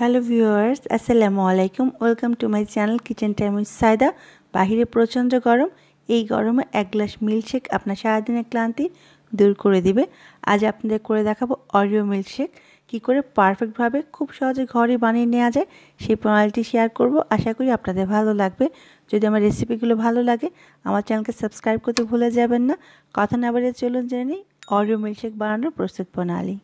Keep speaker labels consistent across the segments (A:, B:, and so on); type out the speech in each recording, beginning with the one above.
A: Hello viewers, আসসালামু আলাইকুম। Welcome to my channel kitchen time with Sayda. বাহিরে প্রচণ্ড গরম। এই গরমে এক গ্লাস মিল্কশেক আপনার সারাদিনের ক্লান্তি দূর করে দিবে। আজ আপনাদের করে দেখাবো অরিও মিল্কশেক। কী করে পারফেক্টভাবে খুব সহজে ঘরে বানিয়ে নেওয়া যায়, সেই প্রণালীটি শেয়ার করব। আশা করি আপনাদের ভালো লাগবে। যদি আমার রেসিপিগুলো ভালো লাগে, আমার চ্যানেলকে সাবস্ক্রাইব করতে ভুলে যাবেন না। কথা না বাড়িয়ে চলুন জেনে নিই অরিও মিল্কশেক বানানোর প্রস্তুত প্রণালী।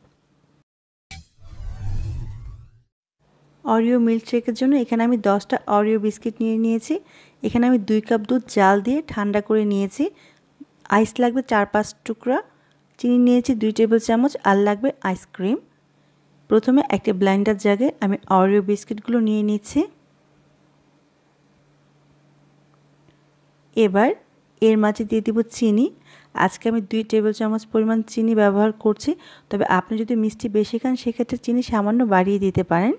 A: অরিও মিল্কশেকের জন্য এখানে আমি দশটা অরিও বিস্কিট নিয়ে নিয়েছি। এখানে আমি দুই কাপ দুধ জাল দিয়ে ঠান্ডা করে নিয়েছি। আইস লাগবে চার পাঁচ টুকরা। চিনি নিয়েছি দুই টেবিল চামচ। আর লাগবে আইসক্রিম প্রথমে একটা ব্লাইন্ডার জাগে আমি অরিও বিস্কিটগুলো নিয়ে নিচ্ছি। এবার এর মাঝে দিয়ে দিব চিনি। আজকে আমি দুই টেবিল চামচ পরিমাণ চিনি ব্যবহার করছি। তবে আপনি যদি মিষ্টি বেশি খান, সেক্ষেত্রে চিনি সামান্য বাড়িয়ে দিতে পারেন।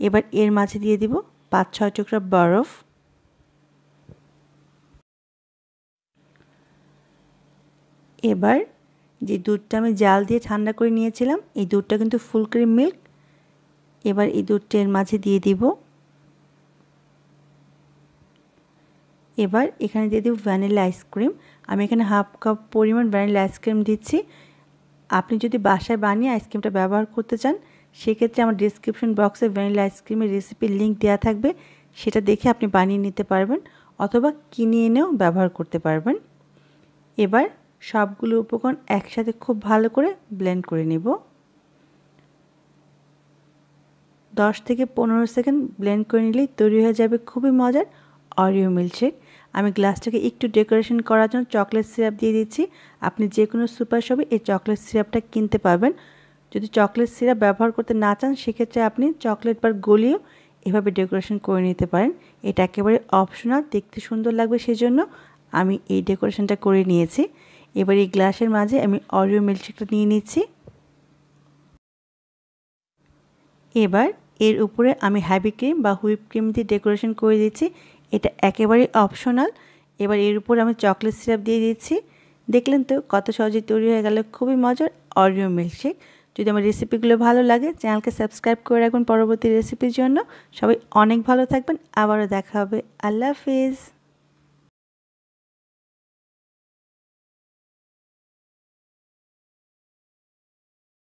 A: এবার এর মাঝে দিয়ে দিব পাঁচ, ছয় টুকরা বরফ। এবার যে দুধটা আমি জাল দিয়ে ঠান্ডা করে নিয়েছিলাম, এই দুধটা কিন্তু ফুল ক্রিম মিল্ক। এবার এই দুধটা এর মাঝে দিয়ে দিব। এবার এখানে দিয়ে দিব ভ্যানিলা আইসক্রিম আমি এখানে হাফ কাপ পরিমাণ ভ্যানিলা আইসক্রিম দিচ্ছি। আপনি যদি বাসায় বানিয়ে আইসক্রিমটা ব্যবহার করতে চান সেক্ষেত্রে আমার ডিসক্রিপশন বক্সে ভ্যানিলা আইসক্রিমের রেসিপির লিঙ্ক দেওয়া থাকবে, সেটা দেখে আপনি বানিয়ে নিতে পারবেন অথবা কিনে এনেও ব্যবহার করতে পারবেন। এবার সবগুলো উপকরণ একসাথে খুব ভালো করে ব্লেন্ড করে নেব। দশ থেকে পনেরো সেকেন্ড ব্লেন্ড করে নিলেই তৈরি হয়ে যাবে খুবই মজার অরিও মিল্কশেক আমি গ্লাসটাকে একটু ডেকোরেশন করার জন্য চকলেট সিরাপ দিয়ে দিচ্ছি। আপনি যে কোনো সুপার শপে এই চকলেট সিরাপটা কিনতে পারবেন। যদি চকলেট সিরাপ ব্যবহার করতে না চান, সেক্ষেত্রে আপনি চকলেট বার গলিয়েও এভাবে ডেকোরেশন করে নিতে পারেন। এটা একেবারে অপশনাল, দেখতে সুন্দর লাগবে সেজন্য আমি এই ডেকোরেশনটা করে নিয়েছি। এবার এই গ্লাসের মাঝে আমি অরিও মিল্কশেকটা নিয়ে নিচ্ছি। এবার এর উপরে আমি হ্যাভি ক্রিম বা হুইপ ক্রিম দিয়ে ডেকোরেশন করে দিচ্ছি। এটা একেবারে অপশনাল। এবার এর উপর আমি চকলেট সিরাপ দিয়ে দিচ্ছি। দেখলেন তো কত সহজে তৈরি হয়ে গেল। খুবই মজার অরিও মিল্কশেক যদি আমার রেসিপিগুলো ভালো লাগে, চ্যানেলকে সাবস্ক্রাইব করে রাখবেন পরবর্তী রেসিপির জন্য। সবাই অনেক ভালো থাকবেন। আবারও দেখা হবে। আল্লাহ হাফিজ।